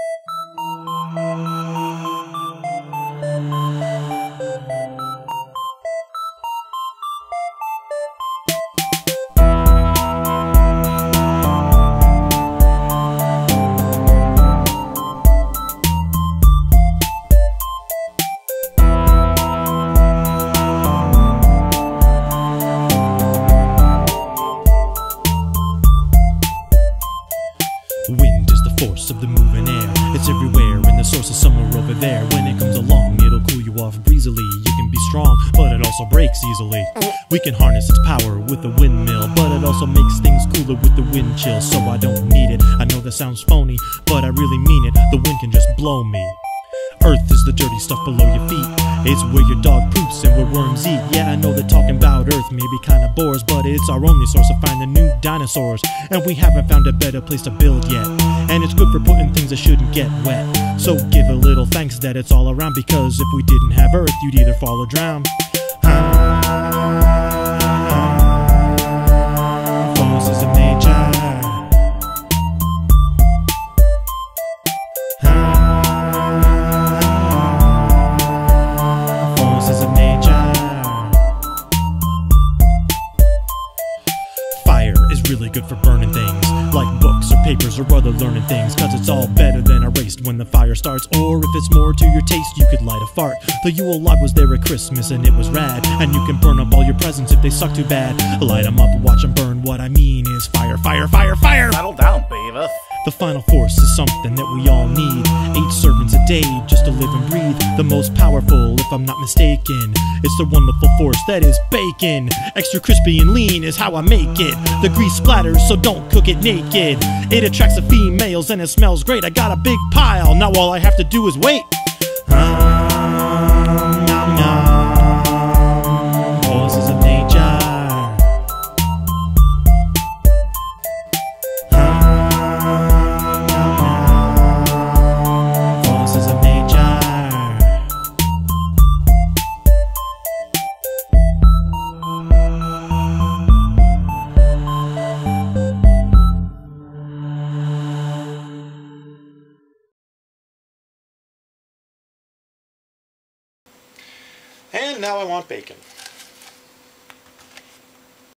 Wind of the moving air. It's everywhere, and the source is somewhere over there. When it comes along, it'll cool you off breezily. You can be strong, but it also breaks easily. We can harness its power with a windmill, but it also makes things cooler with the wind chill. So I don't need it. I know that sounds phony, but I really mean it. The wind can just blow me. The dirty stuff below your feet. It's where your dog poops and where worms eat. Yeah, I know that talking about Earth maybe kinda bores, but it's our only source of finding new dinosaurs. And we haven't found a better place to build yet. And it's good for putting things that shouldn't get wet. So give a little thanks that it's all around, because if we didn't have Earth, you'd either fall or drown. Forces really good for burning things, like books or papers or other learning things, cause it's all better than erased when the fire starts. Or if it's more to your taste, you could light a fart. The Yule log was there at Christmas and it was rad, and you can burn up all your presents if they suck too bad. Light 'em up, watch 'em burn. What I mean is fire, fire, fire, fire! Settle down, Beavis. The final force is something that we all need. Eight servings a day just to live and breathe. The most powerful, if I'm not mistaken. It's the wonderful force that is bacon. Extra crispy and lean is how I make it. The grease splatters, so don't cook it naked. It attracts the females and it smells great. I got a big pile, now all I have to do is wait. Um, And now I want bacon.